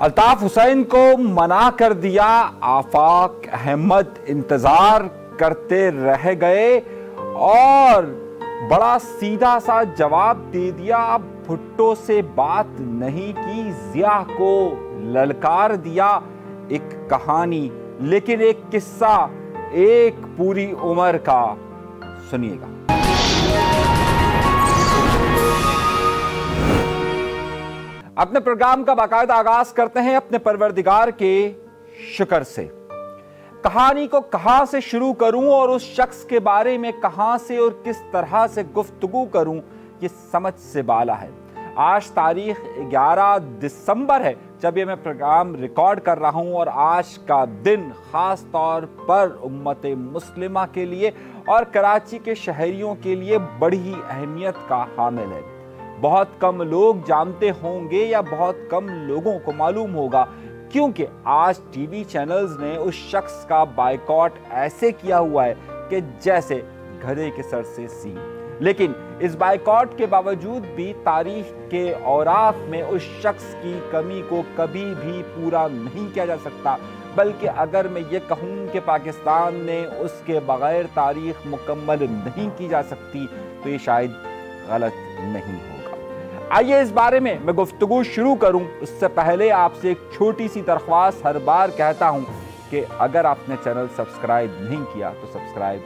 अल्ताफ हुसैन को मना कर दिया, आफाक अहमद इंतज़ार करते रह गए और बड़ा सीधा सा जवाब दे दिया भुट्टो से बात नहीं की, जिया को ललकार दिया एक कहानी, लेकिन एक किस्सा एक पूरी उम्र का, सुनिएगा। अपने प्रोग्राम का बाकायदा आगाज़ करते हैं अपने परवरदिगार के शुक्र से। कहानी को कहाँ से शुरू करूँ और उस शख्स के बारे में कहाँ से और किस तरह से गुफ्तगु करूँ, ये समझ से बाला है। आज तारीख 11 दिसंबर है, जब ये मैं प्रोग्राम रिकॉर्ड कर रहा हूँ और आज का दिन खास तौर पर उम्मत मुस्लिमा के लिए और कराची के शहरियों के लिए बड़ी ही अहमियत का हामिल है। बहुत कम लोग जानते होंगे या बहुत कम लोगों को मालूम होगा, क्योंकि आज टीवी चैनल्स ने उस शख्स का बाइकॉट ऐसे किया हुआ है कि जैसे गधे के सर से सी लेकिन इस बाइकॉट के बावजूद भी तारीख के औराफ में उस शख्स की कमी को कभी भी पूरा नहीं किया जा सकता, बल्कि अगर मैं ये कहूँ कि पाकिस्तान में उसके बगैर तारीख मुकम्मल नहीं की जा सकती तो ये शायद गलत नहीं हो। आइए इस बारे में मैं गुफ्तु शुरू करूँ। उससे पहले आपसे एक छोटी सी दरख्वास्त हर बार कहता हूँ कि अगर आपने चैनल सब्सक्राइब नहीं किया तो सब्सक्राइब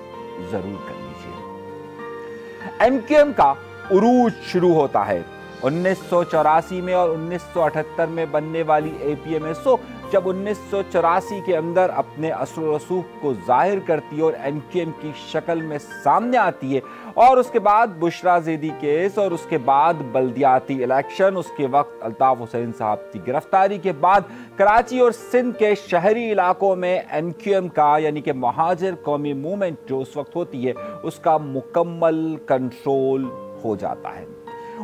ज़रूर कर लीजिए। एमकेएम का उरूज शुरू होता है। उन्नीस में और 1978 में बनने वाली एपीएमएसओ जब उन्नीस के अंदर अपने असर रसूख को ज़ाहिर करती है और एम की शक्ल में सामने आती है, और उसके बाद बुशरा जेदी केस, और उसके बाद बल्दियाती इलेक्शन, उसके वक्त अल्ताफ़ हुसैन साहब की गिरफ्तारी के बाद कराची और सिंध के शहरी इलाकों में एम का, यानी कि महाजर कौमी मूवमेंट जो उस वक्त होती है, उसका मुकम्मल कंट्रोल हो जाता है।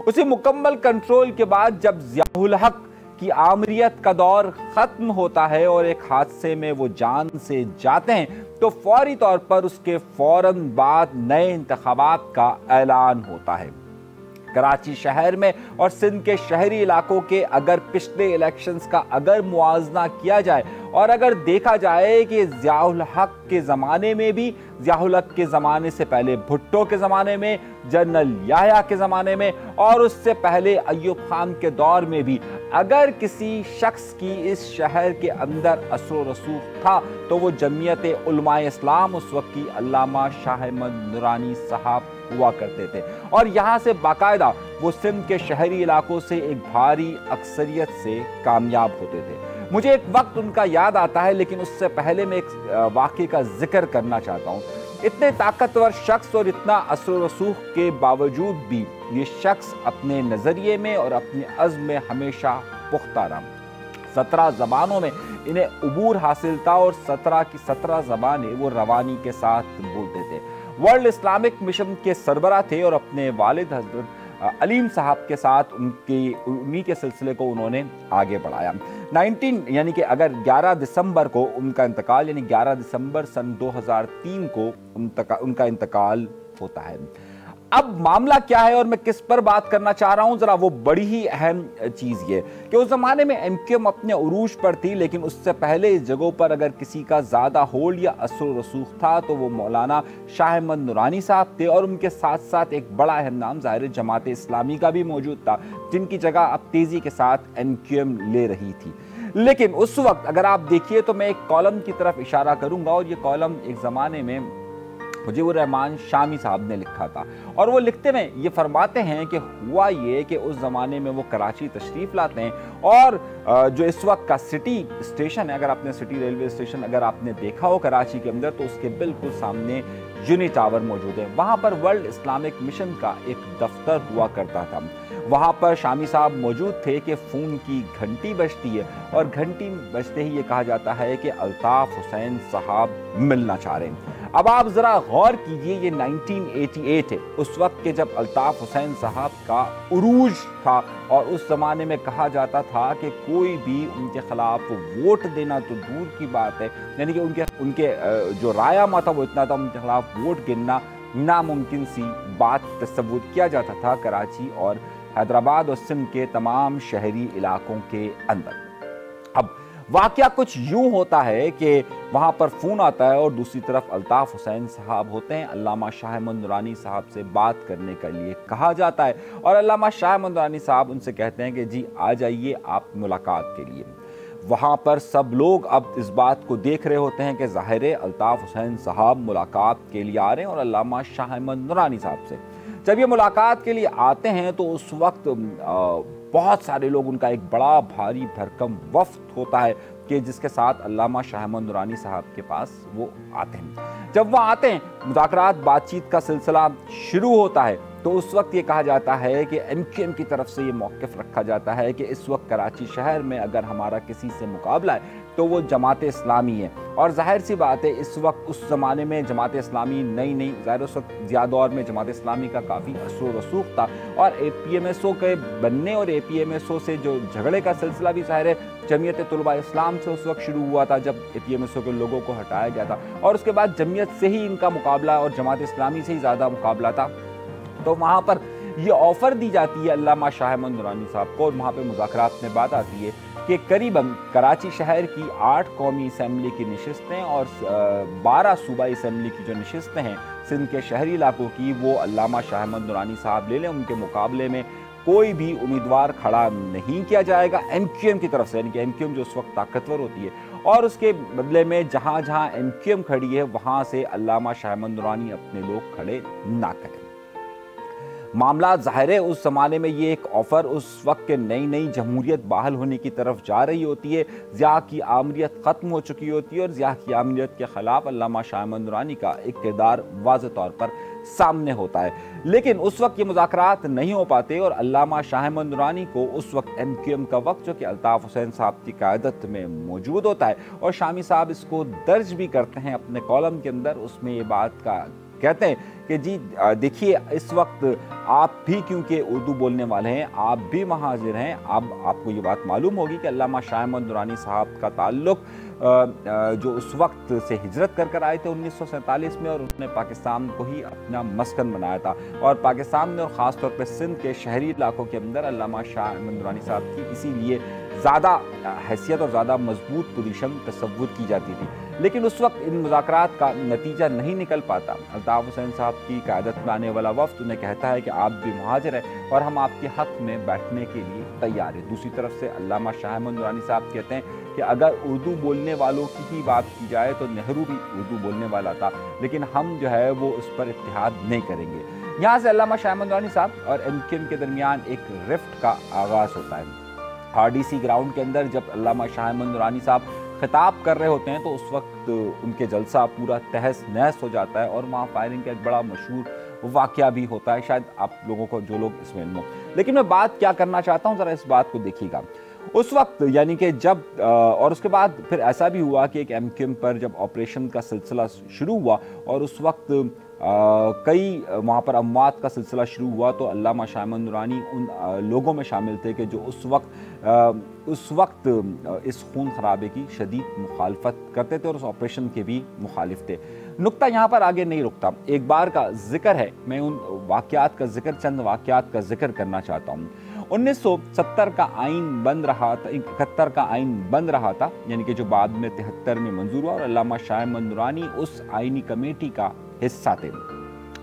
उसी मुकम्मल कंट्रोल के बाद जब जियाउल हक की आमरीत का दौर ख़त्म होता है और एक हादसे में वो जान से जाते हैं तो फौरी तौर पर उसके फ़ौरन बाद नए इंतबात का ऐलान होता है। कराची शहर में और सिंध के शहरी इलाकों के अगर पिछले इलेक्शंस का अगर मुआजना किया जाए और अगर देखा जाए कि जियाउल हक के ज़माने में भी जियाउल हक के ज़माने से पहले, भुट्टो के ज़माने में, जनरल याया के ज़माने में, और उससे पहले अयूब खान के दौर में भी, अगर किसी शख्स की इस शहर के अंदर असर रसूख था तो वो जमीयत इस्लाम उस वक्त की अल्लामा शाह नुरानी साहब हुआ करते थे। और यहाँ से बाकायदा वो सिंध के शहरी इलाकों से एक भारी अक्सरियत से कामयाब होते थे। मुझे एक वक्त उनका याद आता है, लेकिन उससे पहले मैं एक वाक्य का ज़िक्र करना चाहता हूँ। इतने ताकतवर शख्स और इतना असर रसूख के बावजूद भी ये शख्स अपने नज़रिए में और अपने अज़म में हमेशा पुख्ता रहा। सत्रह ज़बानों में इन्हें अबूर हासिल था और सत्रह की सत्रह ज़बानें वो रवानी के साथ बोलते थे। वर्ल्ड इस्लामिक मिशन के सरबरा थे और अपने वालिद हज़रत अलीम साहब के साथ उनकी, उन्हीं के सिलसिले को उन्होंने आगे बढ़ाया। 19 यानी कि अगर 11 दिसंबर को उनका इंतकाल, यानी 11 दिसंबर सन 2003 को उनका इंतकाल होता है। अब मामला क्या है और मैं किस पर बात करना चाह रहा हूँ? जरा वो बड़ी ही अहम चीज़ ये कि उस जमाने में एमक्यूएम अपने उरूज पर थी, लेकिन उससे पहले इस जगहों पर अगर किसी का ज़्यादा होल्ड या असर रसूख था तो वो मौलाना शाह अहमद नुरानी साहब थे और उनके साथ साथ एक बड़ा अहम नाम ज़ाहिर जमात इस्लामी का भी मौजूद था, जिनकी जगह अब तेज़ी के साथ एमक्यूएम ले रही थी। लेकिन उस वक्त अगर आप देखिए तो मैं एक कॉलम की तरफ़ इशारा करूँगा और ये कॉलम एक ज़माने में मुजीबुर रहमान शामी साहब ने लिखा था। और वो लिखते में ये फरमाते हैं कि हुआ ये कि उस ज़माने में वो कराची तशरीफ़ लाते हैं और जो इस वक्त का सिटी स्टेशन है, अगर आपने सिटी रेलवे स्टेशन अगर आपने देखा हो कराची के अंदर तो उसके बिल्कुल सामने यूनी टावर मौजूद है। वहाँ पर वर्ल्ड इस्लामिक मिशन का एक दफ्तर हुआ करता था। वहाँ पर शामी साहब मौजूद थे कि फ़ोन की घंटी बजती है और घंटी बजते ही ये कहा जाता है कि अल्ताफ़ हुसैन साहब मिलना चाह रहे हैं। अब आप ज़रा गौर कीजिए, ये 1988 है। उस वक्त के जब अल्ताफ़ हुसैन साहब का उरूज था और उस ज़माने में कहा जाता था कि कोई भी उनके ख़िलाफ़ वोट देना तो दूर की बात है। यानी कि उनके उनके जो राया था वो इतना था, उनके खिलाफ वोट गिनना नामुमकिन सी बात तस्वूर किया जाता था कराची और हैदराबाद और सिंध के तमाम शहरी इलाकों के अंदर। अब वाक्य कुछ यूँ होता है कि वहाँ पर फ़ोन आता है और दूसरी तरफ़ अल्ताफ हुसैन साहब होते हैं। अल्लामा शाह मंदुरानी साहब से बात करने के लिए कहा जाता है और अल्लामा शाह मंदुरानी साहब उनसे कहते हैं कि, जी, आ जाइए आप मुलाकात के लिए। वहाँ पर सब लोग अब इस बात को देख रहे होते हैं कि ज़ाहिर अल्ताफ़ हुसैन साहब मुलाकात के लिए आ रहे हैं और अल्लामा शाह नुरानी साहब से। जब ये मुलाकात के लिए आते हैं तो उस वक्त बहुत सारे लोग, उनका एक बड़ा भारी भरकम वफ्त होता है कि जिसके साथ अल्लामा शाह दुरानी साहब के पास वो आते हैं। जब वह आते हैं मुजाकर बातचीत का सिलसिला शुरू होता है तो उस वक्त ये कहा जाता है कि एम की तरफ़ से ये मौक़ रखा जाता है कि इस वक्त कराची शहर में अगर हमारा किसी से मुकाबला है तो वो जमात इस्लामी है। और ज़ाहिर सी बात है, इस वक्त, उस ज़माने में जमात इस्लामी नई नई ज़ाहिर उस वक्त ज़्यादा दौर में जमात इस्लामी का काफ़ी असर रसूख था। और A P M S O के बनने और A P M S O से जो झगड़े का सिलसिला भी ज़ाहिर है, जमीयत तलबा इस्लाम से उस वक्त शुरू हुआ था, जब A P M S O के लोगों को हटाया गया था। और उसके बाद जमीयत से ही इनका मुकाबला और जमात इस्लामी से ही ज़्यादा मुकाबला था। तो वहाँ पर ये ऑफ़र दी जाती है अल्लामा शाह नुरानी साहब को, और वहाँ पर मुजाकर में बात आती है कि करीबन कराची शहर की आठ कौमी असम्बली की नशस्तें और बारह सूबाई असम्बली की जो नशस्तें हैं सिंध के शहरी इलाकों की, वो अल्लामा शाह नुरानी साहब ले लें। उनके मुकाबले में कोई भी उम्मीदवार खड़ा नहीं किया जाएगा। एम क्यू एम की तरफ़ से, यानी कि एम क्यू एम जो उस वक्त ताकतवर होती है, और उसके बदले में जहाँ जहाँ एम क्यू एम खड़ी है, वहाँ से अल्लामा शाह नुरानी अपने लोग खड़े ना करें। मामला ज़ाहिर है, उस ज़माने में ये एक ऑफ़र उस वक्त के नई नई जमहूरियत बहाल होने की तरफ़ जा रही होती है। ज़िया की आमरीत ख़त्म हो चुकी होती है और ज़िया की आमरीत के ख़िलाफ़ अलामा शाह नूरानी का एक किरदार वाज तौर पर सामने होता है। लेकिन उस वक्त ये मुजाकर नहीं हो पाते और अलामा शाह नूरानी को उस वक्त एम क्यू एम का वक्त, जो कि अल्ताफ़ हुसैन साहब की क्यादत में मौजूद होता है और शामी साहब इसको दर्ज भी करते हैं अपने कॉलम के अंदर, उसमें ये बात का कहते हैं कि जी देखिए, इस वक्त आप भी क्योंकि उर्दू बोलने वाले हैं, आप भी महाजिर हैं, अब आपको ये बात मालूम होगी कि अल्लामा शाह दुरानी साहब का ताल्लुक़ जो उस वक्त से हिजरत कर कर आए थे उन्नीस सौ सैंतालीस में और उसने पाकिस्तान को ही अपना मस्कन बनाया था। और पाकिस्तान में और ख़ास तौर पर सिंध के शहरी इलाकों के अंदर अल्लामा शाह दुरानी साहब की इसीलिए ज़्यादा हैसियत और ज़्यादा मज़बूत पोजीशन तस्वुर की जाती थी। लेकिन उस वक्त इन मुजाकर का नतीजा नहीं निकल पाता। अल्ताफ़ हुसैन साहब की क्यादत में आने वाला वफ्त उन्हें कहता है कि आप भी महाजर हैं और हम आपके हक में बैठने के लिए तैयार हैं। दूसरी तरफ़ से अल्लामा शाह दुरानी साहब कहते हैं कि अगर उर्दू बोलने वालों की ही बात की जाए तो नेहरू भी उर्दू बोलने वाला था, लेकिन हम जो है वो उस पर इतिहाद नहीं करेंगे। यहाँ से अल्लामा शाह दुरानी साहब और एम के दरमियान एक रिफ्ट का आगाज़ होता है। आर ग्राउंड के अंदर जब अलामा शाह नूरानी साहब खिताब कर रहे होते हैं तो उस वक्त उनके जलसा पूरा तहस नहस हो जाता है और वहाँ फायरिंग का एक बड़ा मशहूर वाक़ भी होता है। शायद आप लोगों को, जो लोग इसमें लेकिन मैं बात क्या करना चाहता हूँ, ज़रा इस बात को देखिएगा। उस वक्त यानी कि जब और उसके बाद फिर ऐसा भी हुआ कि एक एम पर जब ऑपरेशन का सिलसिला शुरू हुआ और उस वक्त कई वहाँ पर अमवात का सिलसिला शुरू हुआ तो अल्लामा शामन नूरानी उन आ, लोगों में शामिल थे कि जो उस वक्त आ, उस वक्त इस खून खराबे की शदीद मुखालफत करते थे और उस ऑपरेशन के भी मुखालिफ थे। नुकता यहाँ पर आगे नहीं रुकता। एक बार का ज़िक्र है। मैं उन वाक़ात का ज़िक्र चंद वाक़ात का ज़िक्र करना चाहता हूँ। 1970 का आइन बन रहा था, इकहत्तर का आइन बन रहा था, यानी कि जो बाद में तिहत्तर में मंजूर हुआ और अलामा शाह मंदुरानी उस आइनी कमेटी का हिस्सा थे।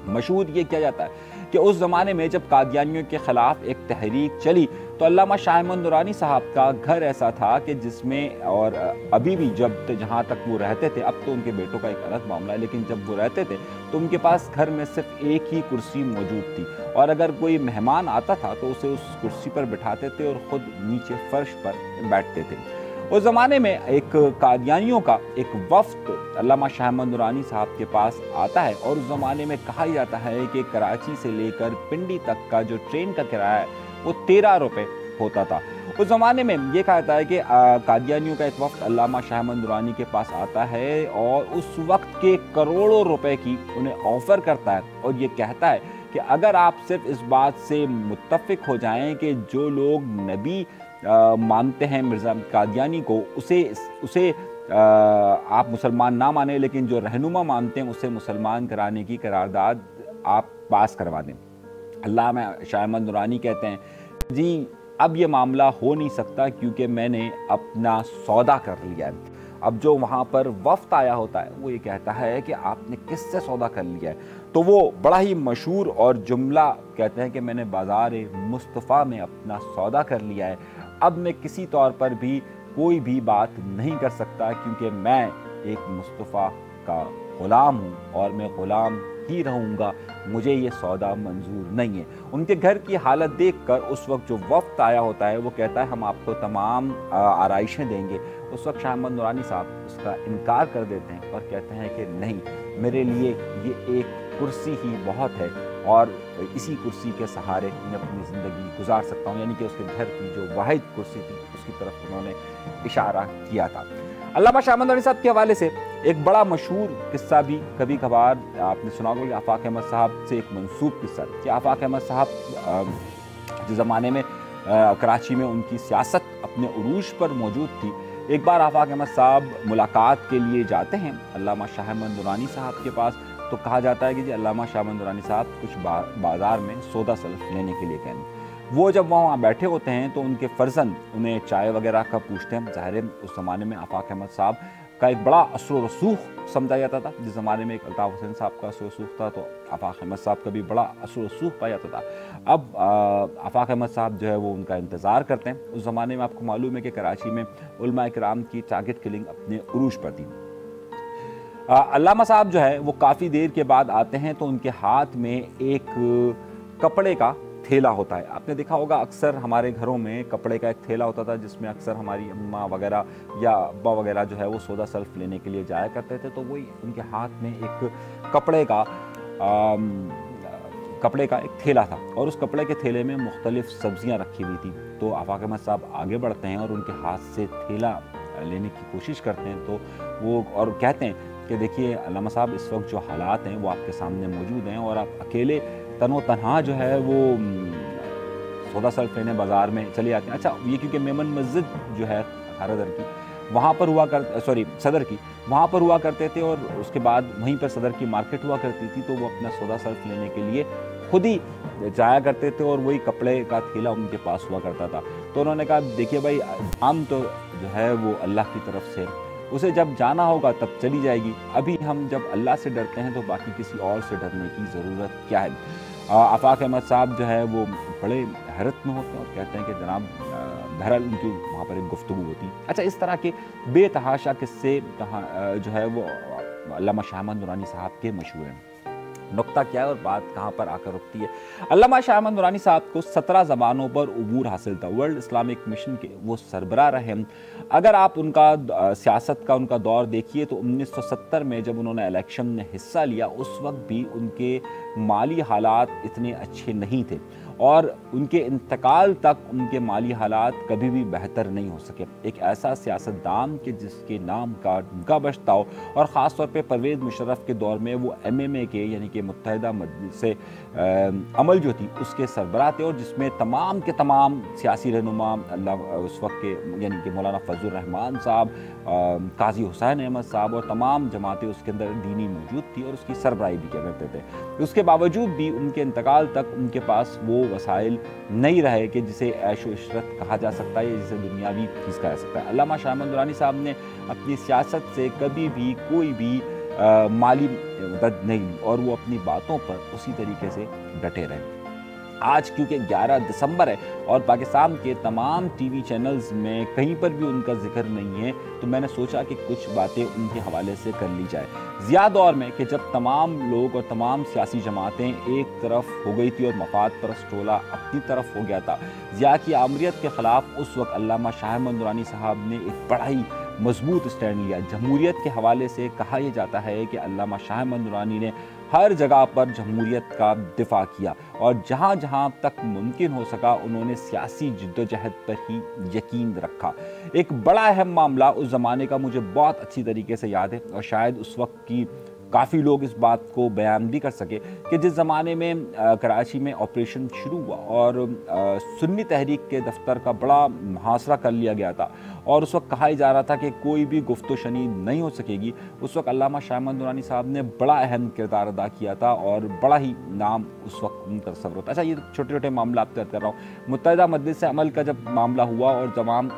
मशहूर ये किया जाता है कि उस ज़माने में जब कादियानियों के ख़िलाफ़ एक तहरीक चली तो अल्लामा शाह दुरानी साहब का घर ऐसा था कि जिसमें और अभी भी जब जहाँ तक वो रहते थे, अब तो उनके बेटों का एक अलग मामला है, लेकिन जब वो रहते थे तो उनके पास घर में सिर्फ़ एक ही कुर्सी मौजूद थी। और अगर कोई मेहमान आता था तो उसे उस कुर्सी पर बिठाते थे और ख़ुद नीचे फर्श पर बैठते थे। उस ज़माने में एक कादियानियों का एक वफ्त अल्लामा शाह दुरानी साहब के पास आता है और उस ज़माने में कहा जाता है कि कराची से लेकर पिंडी तक का जो ट्रेन का किराया है, वो तेरह रुपये होता था। उस ज़माने में ये कहा जाता है कि कादियानियों का एक वक्त अल्लामा शाह दुरानी के पास आता है और उस वक्त के करोड़ों रुपए की उन्हें ऑफ़र करता है और ये कहता है कि अगर आप सिर्फ़ इस बात से मुतफिक हो जाएँ कि जो लोग नबी मानते हैं मिर्ज़ा कादियानी को उसे उसे आ, आप मुसलमान ना माने लेकिन जो रहनुमा मानते हैं उसे मुसलमान कराने की करारदाद आप पास करवा दें। अल्लाह में शाहमद नुरानी कहते हैं जी अब ये मामला हो नहीं सकता क्योंकि मैंने अपना सौदा कर लिया है। अब जो वहाँ पर वफ्त आया होता है वो ये कहता है कि आपने किससे सौदा कर लिया है? तो वो बड़ा ही मशहूर और जुमला कहते हैं कि मैंने बाज़ार मुस्तफ़ा में अपना सौदा कर लिया है। अब मैं किसी तौर पर भी कोई भी बात नहीं कर सकता क्योंकि मैं एक मुस्तफ़ा का ग़ुलाम हूँ और मैं ग़ुलाम ही रहूँगा। मुझे ये सौदा मंजूर नहीं है। उनके घर की हालत देखकर उस वक्त जो वक्त आया होता है, वो कहता है, हम आपको तमाम आरइशें देंगे। उस वक्त शाह नूरानी साहब उसका इनकार कर देते हैं और कहते हैं कि, नहीं, मेरे लिए ये एक कुर्सी ही बहुत है और इसी कुर्सी के सहारे मैं अपनी ज़िंदगी गुजार सकता हूँ, यानी कि उसके घर की जो वाहिद कुर्सी थी, उसकी तरफ़ उन्होंने इशारा किया था। अल्लाह शाहमद साहब के हवाले से एक बड़ा मशहूर किस्सा भी कभी कभार आपने सुना होगा कि आफाक अहमद साहब से एक मनसूब किस्सा कि आफाक अहमद साहब जिस ज़माने में कराची में उनकी सियासत अपने उरूज पर मौजूद थी, एक बार आफाक अहमद साहब मुलाकात के लिए जाते हैं। अल्लामा शाह दुरानी साहब के पास तो कहा जाता है कि जी अल्लामा शाह दुरानी साहब कुछ बा, बाज़ार में सौदा सल्फ लेने के लिए कहें वो जब वहाँ बैठे होते हैं तो उनके फर्जन उन्हें चाय वगैरह का पूछते हैं। ज़ाहिर उस ज़माने में आफाक अहमद साहब का एक बड़ा असर रसूख समझा जाता था। जिस ज़माने में एक अल्ताफ़ हुसैन साहब का असर रसूख था तो आफाक अहमद साहब का भी बड़ा असर रसूख पाया जाता था। अब आफाक अहमद साहब जो है वो उनका इंतज़ार करते हैं। उस ज़माने में आपको मालूम है कि कराची में कराम की टारगेट किलिंग अपने उरूज पर थी। अल्लामा साहब जो है वो काफ़ी देर के बाद आते हैं तो उनके हाथ में एक कपड़े का थैला होता है। आपने देखा होगा अक्सर हमारे घरों में कपड़े का एक थैला होता था जिसमें अक्सर हमारी अम्मा वगैरह या अब्बा वगैरह जो है वो सौदा सल्फ लेने के लिए जाया करते थे। तो वही उनके हाथ में एक कपड़े का आम, कपड़े का एक थैला था और उस कपड़े के थैले में मुख्तलिफ़ सब्ज़ियाँ रखी हुई थी। तो आफाक अहमद साहब आगे बढ़ते हैं और उनके हाथ से थैला लेने की कोशिश करते हैं तो वो और कहते हैं कि देखिए अलामा साहब, इस वक्त जो हालात हैं वो आपके सामने मौजूद हैं और आप अकेले तनो तनहा जो है वो सौदा सल्फ लेने बाज़ार में चले जाते हैं। अच्छा ये क्योंकि मेमन मस्जिद जो है हरदर की, वहाँ पर हुआ कर, सॉरी, सदर की, वहाँ पर हुआ करते थे और उसके बाद वहीं पर सदर की मार्केट हुआ करती थी तो वो अपना सौदा सल्फ लेने के लिए खुद ही जाया करते थे और वही कपड़े का थैला उनके पास हुआ करता था। तो उन्होंने कहा, देखिए भाई आम तो जो है वो अल्लाह की तरफ़ से। उसे जब जाना होगा, तब चली जाएगी। अभी हम जब अल्लाह से डरते हैं तो बाकी किसी और से डरने की ज़रूरत क्या है? आफाक अहमद साहब जो है वो बड़े हैरत में होते हैं और कहते हैं कि जनाब बहरहाल उनकी वहाँ पर एक गुफ्तु होती। है अच्छा इस तरह के बेतहाशा किस्से कहाँ जो है वो अल्लामा शाहमद नूरानी साहब के मशहूर हैं। नुकता क्या है और बात कहाँ पर आकर रुकती है। अलामा शाह नूरानी साहब को सत्रह ज़बानों पर अबूर हासिल था। वर्ल्ड इस्लामिक मिशन के वो सरबरा रहे। अगर आप उनका सियासत का उनका दौर देखिए तो 1970 में जब उन्होंने इलेक्शन में हिस्सा लिया, उस वक्त भी उनके माली हालात इतने अच्छे नहीं थे। और उनके इंतकाल तक उनके माली हालात कभी भी बेहतर नहीं हो सके। एक ऐसा सियासतदान के जिसके नाम का उनका बचता और ख़ास तौर पर परवेज़ मुशरफ के दौर में वो एम एम ए के, यानी कि मुतहदा से अमल जो थी, उसके सरबराह थे, और जिसमें तमाम के तमाम सियासी रहनुमा, अल्लाह, उस वक्त के, यानी कि मौलाना फजलरहमान साहब काजी हुसैन अहमद साहब और तमाम जमातें उसके अंदर दीनी मौजूद थी और उसकी सरबराही भी किया करते थे। उसके बावजूद भी उनके इंतकाल तक उनके पास वो वसाइल नहीं रहे कि जिसे ऐश इशरत कहा जा सकता है या जिसे दुनियावी चीज़ कहा जा सकता है। अलामा शाह दुरानी साहब ने अपनी सियासत से कभी भी कोई भी आ, माली मदद नहीं और वो अपनी बातों पर उसी तरीके से डटे रहे। आज क्योंकि 11 दिसंबर है और पाकिस्तान के तमाम टीवी चैनल्स में कहीं पर भी उनका ज़िक्र नहीं है तो मैंने सोचा कि कुछ बातें उनके हवाले से कर ली जाए। ज़्यादा दौर में कि जब तमाम लोग और तमाम सियासी जमातें एक तरफ़ हो गई थी और मफाद पर टोला अपनी तरफ़ हो गया था, ज़िया की आमरीत के ख़िलाफ़ उस वक्त अलामा शाह मंदुरानी साहब ने एक बड़ा ही मज़बूत स्टैंड लिया। जमहूरीत के हवाले से कहा यह जाता है कि अलामा शाह मंदुरानी ने हर जगह पर जमहूरीत का दिफा किया और जहाँ जहाँ तक मुमकिन हो सका उन्होंने सियासी जद्दोजहद पर ही यकीन रखा। एक बड़ा अहम मामला उस ज़माने का मुझे बहुत अच्छी तरीके से याद है और शायद उस वक्त की काफ़ी लोग इस बात को बयान भी कर सके कि जिस ज़माने में कराची में ऑपरेशन शुरू हुआ और सुन्नी तहरीक के दफ्तर का बड़ा मुहासरा कर लिया गया था और उस वक्त कहा ही जा रहा था कि कोई भी गुफ्त शनी नहीं हो सकेगी, उस वक्त अलामा शाहमद दुरानी साहब ने बड़ा अहम किरदार अदा किया था और बड़ा ही नाम उस वक्त उनका तस्वर होता अच्छा ये छोटे छोटे मामला आप कर रहा हूँ। मुतहदा मजलिस अमल का जब मामला हुआ और तमाम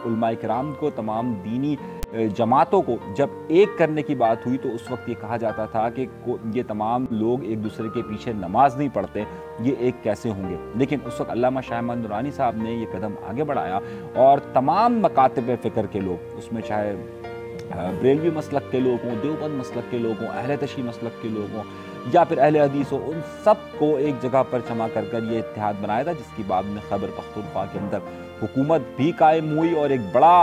कराम को तमाम दीनी जमातों को जब एक करने की बात हुई तो उस वक्त ये कहा जाता था कि ये तमाम लोग एक दूसरे के पीछे नमाज़ नहीं पढ़ते, ये एक कैसे होंगे? लेकिन उस वक्त अल्लामा शाहमान नूरानी साहब ने ये कदम आगे बढ़ाया और तमाम मकातब फ़िक्र के लोग, उसमें चाहे बरेलवी मसलक के लोग हों, देवबंद मसलक के लोग हों, अहल तशी मसलक के लोग हों या फिर अहल हदीस हो, उन सबको एक जगह पर जमा कर कर ये इतिहाद बनाया था, जिसकी बाद में खबर पख्तूनख्वा के अंदर हुकूमत भी कायम हुई और एक बड़ा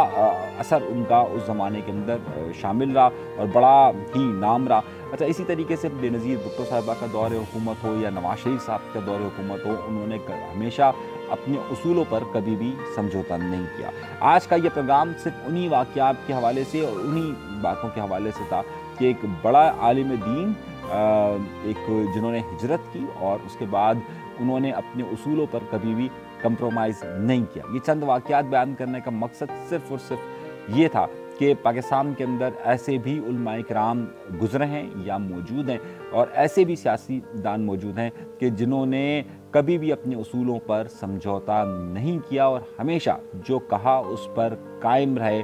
असर उनका उस ज़माने के अंदर शामिल रहा और बड़ा ही नाम रहा। अच्छा इसी तरीके से बेनज़ीर भुट्टो साहबा का दौर हुकूमत हो या नवाज़ शरीफ साहब का दौर हुकूमत हो, उन्होंने हमेशा अपने असूलों पर कभी भी समझौता नहीं किया। आज का ये प्रोग्राम सिर्फ़ उन्हीं वाक़ात के हवाले से और उन्हीं बातों के हवाले से था कि एक बड़ा आलिम दीन एक जिन्होंने हिजरत की और उसके बाद उन्होंने अपने असूलों पर कभी भी कंप्रोमाइज़ नहीं किया। ये चंद वाक़ात बयान करने का मकसद सिर्फ़ और सिर्फ़ ये था कि पाकिस्तान के अंदर ऐसे भी कराम गुजरे हैं या मौजूद हैं और ऐसे भी सियासी दान मौजूद हैं कि जिन्होंने कभी भी अपने असूलों पर समझौता नहीं किया और हमेशा जो कहा उस पर कायम रहे।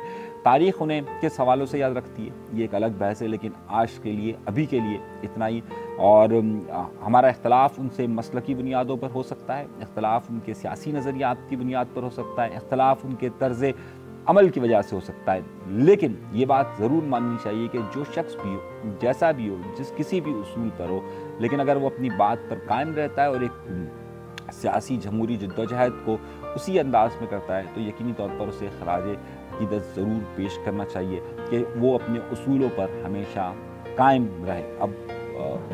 तारीख़ उन्हें किस हवालों से याद रखती है? ये एक अलग बहस है, लेकिन आज के लिए, अभी के लिए इतना ही। और हमारा इख्तलाफ उनसे मसल की बुनियादों पर हो सकता है, इख्तलाफ उनके सियासी नज़रियात की बुनियाद पर हो सकता है, इख्तलाफ उनके तर्ज अमल की वजह से हो सकता है। लेकिन ये बात ज़रूर माननी चाहिए कि जो शख्स भी हो, जैसा भी हो, जिस किसी भी उसूल पर हो, लेकिन अगर वो अपनी बात पर कायम रहता है और एक सियासी जमहूरी जद्दोजहद को उसी अंदाज में करता है तो यकीनी तौर पर उसे खराज अकीदत ज़रूर पेश करना चाहिए कि वो अपने असूलों पर हमेशा कायम रहे। अब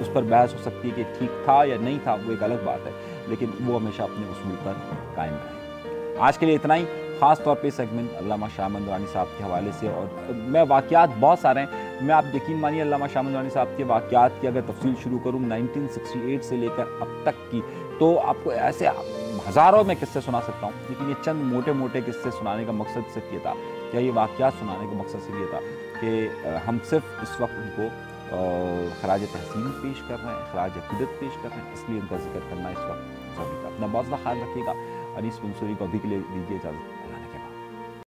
उस पर बहस हो सकती है कि ठीक था या नहीं था, वो एक अलग बात है, लेकिन वो हमेशा अपने असूल पर कायम रहे। आज के लिए इतना ही। ख़ास तौर पे सेगमेंट अल्लामा शाह मंदवानी साहब के हवाले से और मैं वाक़ात बहुत सारे हैं। मैं आप यकीन मानिए अल्लामा शाह मंदवानी साहब के वाक़ात की अगर तफसील शुरू करूँ 1968 से लेकर अब तक की तो आपको ऐसे हज़ारों में किस्से सुना सकता हूँ। लेकिन ये चंद मोटे मोटे किस्से सुनाने का मकसद सिर्फ़ ये था। या ये वाक़ात सुनाने का मकसद सिर्फ़ ये था कि हम सिर्फ़ इस वक्त उनको खराज तहसीन पेश कर रहे हैं, खराज अकीदत पेश कर रहे हैं, इसलिए उनका ज़िक्र करना इस वक्त सभी का अपना बहुत सा ख्याल रखिएगा अनिस मंसूरी को अभी के लिए दीजिए इजाज़त।